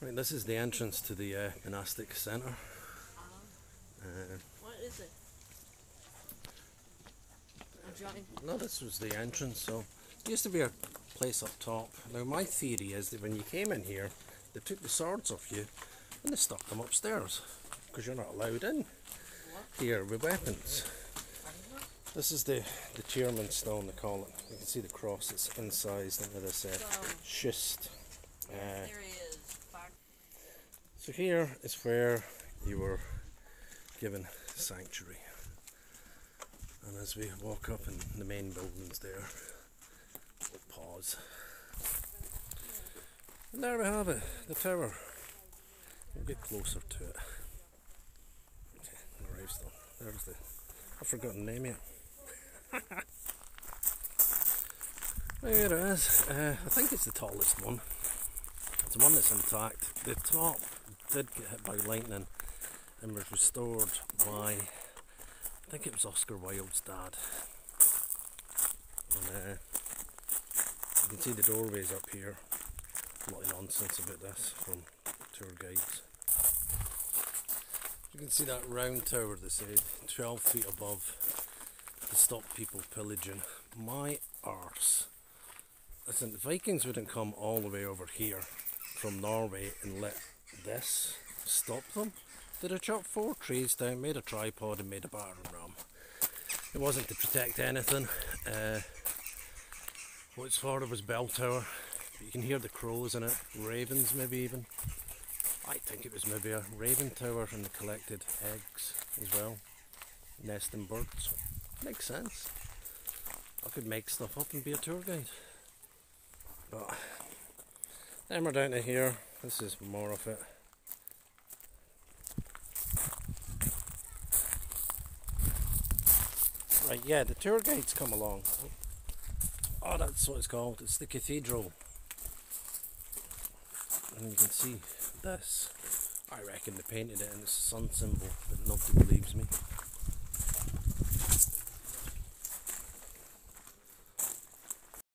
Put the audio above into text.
Right, this is the entrance to the uh, monastic centre. Uh, What is it? No, this was the entrance. So, it used to be a place up top. Now, my theory is that when you came in here, they took the swords off you and they stuck them upstairs because you're not allowed in here with weapons. This is the the chairman's stone they call it. You can see the cross. It's incised into this uh, schist. Uh, There he is. Back. So here is where you were given sanctuary. And as we walk up in the main buildings there, we'll pause. And there we have it, the tower. We'll get closer to it. Okay, the gravestone. There's the I've forgotten the name yet. there it is. Uh, I think it's the tallest one. It's the one that's intact. The top did get hit by lightning and was restored by, I think it was Oscar Wilde's dad. And uh, you can see the doorways up here. A lot of nonsense about this from tour guides. You can see that round tower they said 12 feet above to stop people pillaging. My arse. Listen, the Vikings wouldn't come all the way over here from Norway and let this stop them. They'd chop four trees down, made a tripod, and made a battering ram. It wasn't to protect anything. Uh, what it's for was bell tower. You can hear the crows in it, ravens maybe even. I think it was maybe a raven tower and they collected eggs as well, nesting birds. Makes sense. I could make stuff up and be a tour guide. But then we're down to here. This is more of it. Right, yeah, the tour guides come along. Oh, that's what it's called. It's the cathedral. And you can see this. I reckon they painted it and it's a sun symbol, but nobody believes me.